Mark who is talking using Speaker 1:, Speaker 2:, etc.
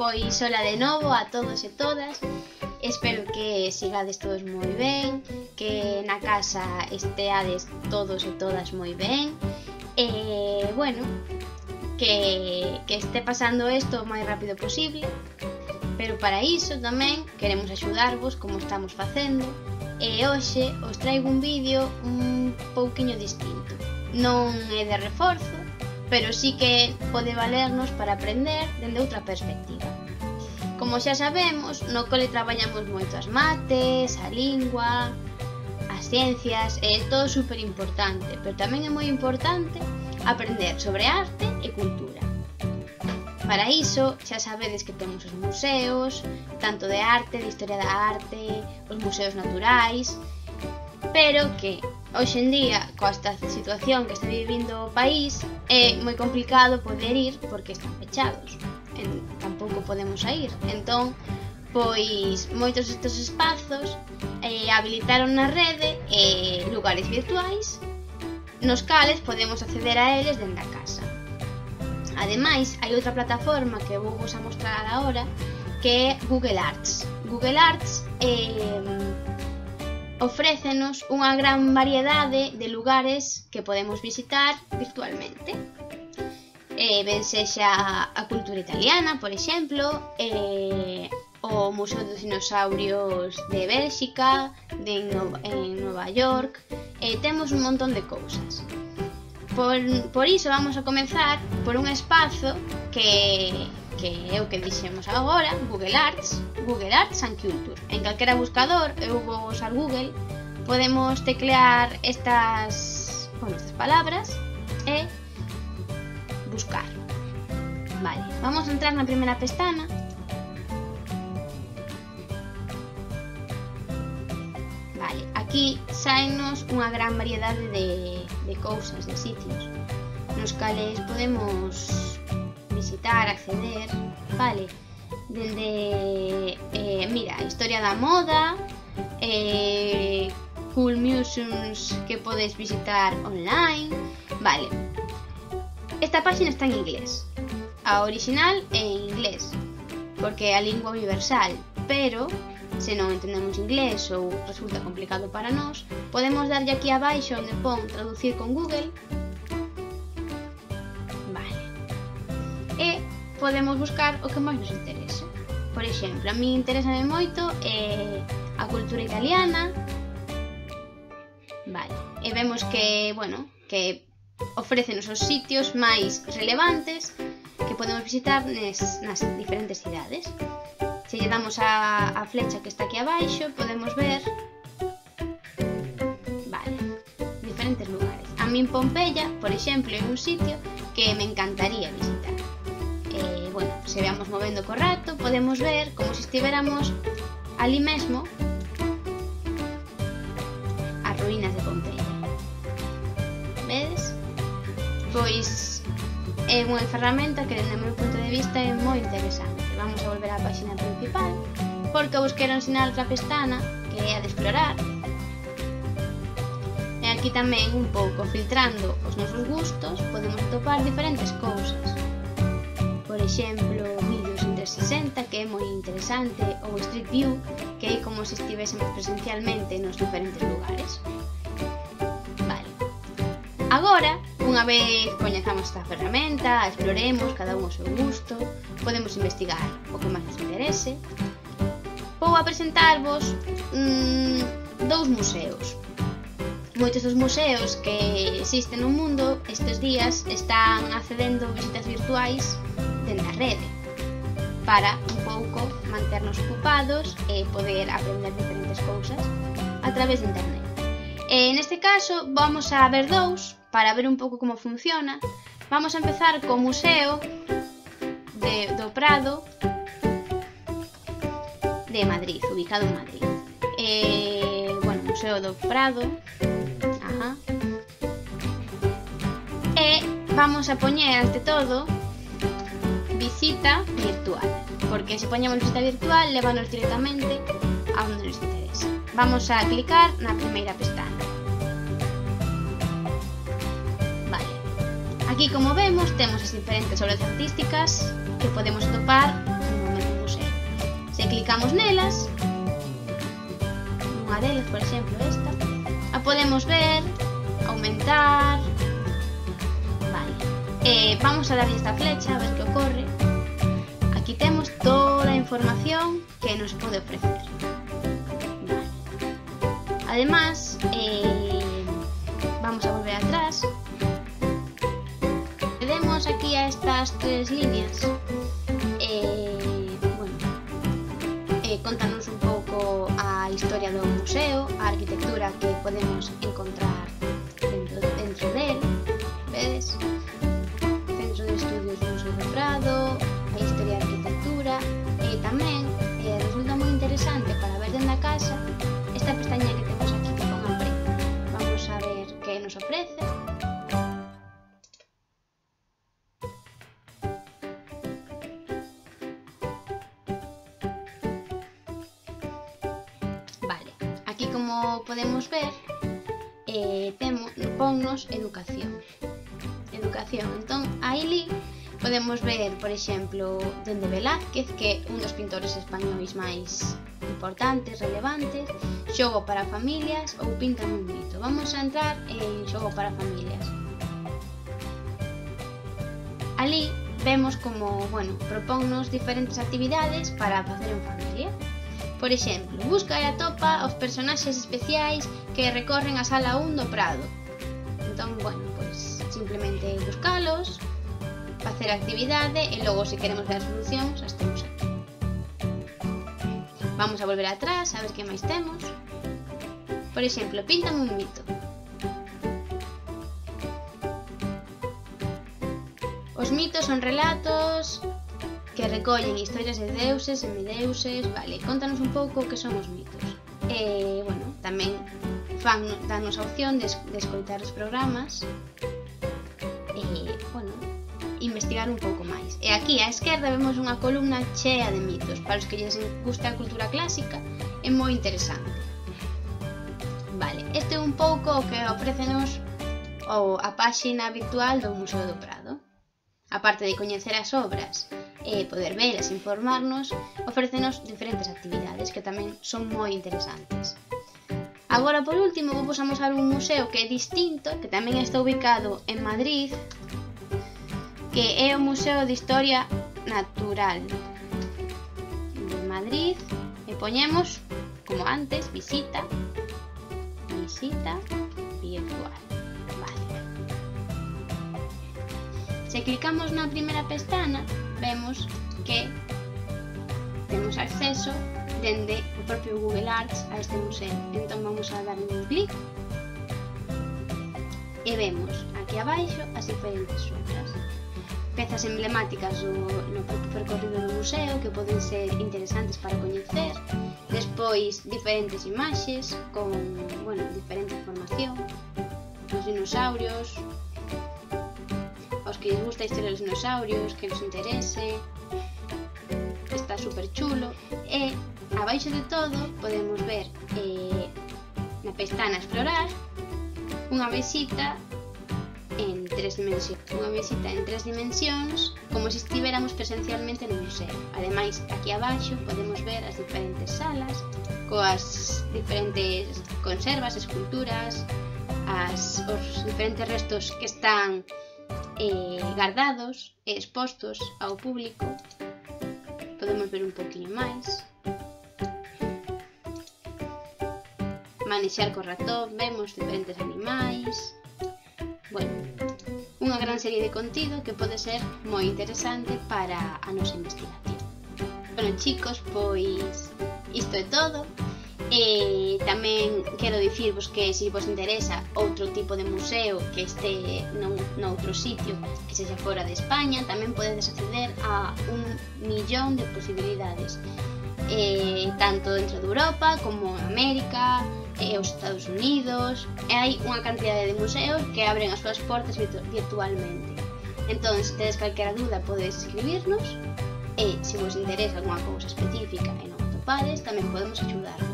Speaker 1: Pois hola de novo a todos e todas. Espero que sigades todos moi ben Que na casa esteades todos e todas moi ben E eh, bueno Que, que este pasando isto o máis rápido posible. Pero para iso tamén queremos axudarvos como estamos facendo E eh, hoxe os traigo un vídeo un pouquiño distinto. Non é de reforzo pero sí que pode valernos para aprender dende outra perspectiva. Como xa sabemos, no cole traballamos moito as mates, a lingua, as ciencias, é todo super importante, pero tamén é moi importante aprender sobre arte e cultura. Para iso, xa sabedes que temos os museos, tanto de arte, de historia da arte, os museos naturais, pero que hoxe en día, coa esta situación que está vivindo o país, é moi complicado poder ir porque están fechados. En, tampouco podemos ir. Entón, pois moitos destes espazos eh, habilitaron na rede eh, lugares virtuais nos cales podemos acceder a eles dende a casa. Ademais, hai outra plataforma que vou vos a mostrar agora que é Google Arts. Google Arts eh, ofrécenos unha gran variedade de lugares que podemos visitar virtualmente. Eh, ben sexa a cultura italiana, por exemplo, eh, o Museo dos Dinosaurios de Bélxica, de Nova, en Nova York, eh, temos un montón de cousas. Por, por iso vamos a comenzar por un espazo que que é o que dixemos agora, Google Arts, Google Arts and Culture. En calquera buscador, eu vou usar Google, podemos teclear estas, bueno, estas palabras e buscar. Vale, vamos a entrar na primeira pestana. Vale, aquí saenos unha gran variedade de, de cousas, de sitios, nos cales podemos visitar, acceder, vale, dende, eh, mira, historia da moda, eh, cool museums que podes visitar online, vale. Esta página está en inglés, a original en inglés, porque a lingua universal, pero se non entendemos inglés ou resulta complicado para nós, podemos darlle aquí abaixo onde pon traducir con Google podemos buscar o que máis nos interese. Por exemplo, a mí interesa moito eh, a cultura italiana. Vale, e vemos que, bueno, que ofrecen os sitios máis relevantes que podemos visitar nes, nas diferentes cidades. Se lle damos a, a flecha que está aquí abaixo, podemos ver vale, diferentes lugares. A min Pompeya, por exemplo, é un sitio que me encantaría visitar se veamos movendo co rato, podemos ver como se estivéramos ali mesmo as ruínas de Pompeia. Vedes? Pois é unha ferramenta que, dende o meu punto de vista, é moi interesante. Vamos a volver á página principal, porque vos quero ensinar outra pestana, que é a de explorar. E aquí tamén, un pouco filtrando os nosos gustos, podemos topar diferentes cousas exemplo, vídeos en 360 que é moi interesante ou Street View que é como se estivésemos presencialmente nos diferentes lugares. Vale. Agora, unha vez coñezamos esta ferramenta, a exploremos cada un o seu gusto, podemos investigar o que máis nos interese. Vou a presentarvos mmm, dous museos. Moitos dos museos que existen no mundo estes días están accedendo visitas virtuais dende a rede para un pouco manternos ocupados e poder aprender diferentes cousas a través de internet. E neste caso vamos a ver dous para ver un pouco como funciona. Vamos a empezar co Museo de, do Prado de Madrid, ubicado en Madrid. E, bueno, Museo do Prado. Ajá. E vamos a poñer ante todo visita virtual, porque se poñemos visita virtual, levanos directamente a onde nos interesa. Vamos a clicar na primeira pestaña. Vale. Aquí, como vemos, temos as diferentes obras artísticas que podemos topar no mesmo museo. Se clicamos nelas, unha delas, por exemplo, esta, a podemos ver, aumentar, Eh, vamos a darle esta flecha a ver que ocorre. Aquí temos toda a información que nos pode ofrecer. Además, eh, vamos a volver atrás. Tenemos aquí a estas tres líneas contanos un pouco a historia do museo, a arquitectura que podemos encontrar dentro, dentro de Estudios do Prado, a historia da arquitectura e tamén eh, resulta moi interesante para ver dentro da casa esta pestaña que temos aquí que pon preto. Vamos a ver que nos ofrece. Vale, aquí como podemos ver, eh, temo, ponnos educación. Educación, entón, aí li Podemos ver, por exemplo, dende Velázquez, que é un dos pintores españois máis importantes, relevantes, Xogo para familias ou Pinta un mito. Vamos a entrar en Xogo para familias. Ali vemos como, bueno, propónnos diferentes actividades para facer en familia. Por exemplo, busca e atopa os personaxes especiais que recorren a sala 1 do Prado. Entón, bueno, pois simplemente buscalos, facer a actividade e logo se queremos ver as solucións as temos aquí. Vamos a volver atrás a ver que máis temos. Por exemplo, píntame un mito. Os mitos son relatos que recollen historias de deuses, semideuses, vale, contanos un pouco que son os mitos. E, bueno, tamén fan, danos a opción de, de escoitar os programas. E, bueno, investigar un pouco máis. E aquí á esquerda vemos unha columna chea de mitos, para os que lles gusta a cultura clásica, é moi interesante. Vale, este é un pouco o que ofrecenos ou a páxina habitual do Museo do Prado. A parte de coñecer as obras e poder velas, informarnos, ofrecenos diferentes actividades que tamén son moi interesantes. Agora, por último, vou vos amosar un museo que é distinto, que tamén está ubicado en Madrid, que é o Museo de Historia Natural de Madrid e poñemos, como antes, visita, visita virtual. Vale. Se clicamos na primeira pestana, vemos que temos acceso dende o propio Google Arts a este museo. Entón vamos a darle un clic e vemos aquí abaixo as diferentes obras pezas emblemáticas do, no percorrido do museo que poden ser interesantes para coñecer, despois diferentes imaxes con, bueno, diferente información, os dinosaurios, os que les gusta a historia dos dinosaurios, que nos interese, está super chulo, e abaixo de todo podemos ver eh, na pestana explorar unha visita en tres dimensións. Unha visita en tres dimensións, como se estivéramos presencialmente no museo. Ademais, aquí abaixo podemos ver as diferentes salas, coas diferentes conservas, esculturas, as, os diferentes restos que están eh, guardados e expostos ao público. Podemos ver un poquinho máis. Manexar co ratón, vemos diferentes animais. Bueno, unha gran serie de contido que pode ser moi interesante para a nosa investigación. Bueno, chicos, pois isto é todo. E tamén quero dicirvos que se vos interesa outro tipo de museo que este non, noutro sitio que sexa fora de España, tamén podedes acceder a un millón de posibilidades eh, tanto dentro de Europa como en América, e os Estados Unidos e hai unha cantidade de museos que abren as súas portas virtu virtualmente. Entón, se tedes calquera dúda podedes escribirnos e se vos interesa algunha cousa específica e non topades, tamén podemos axudarvos.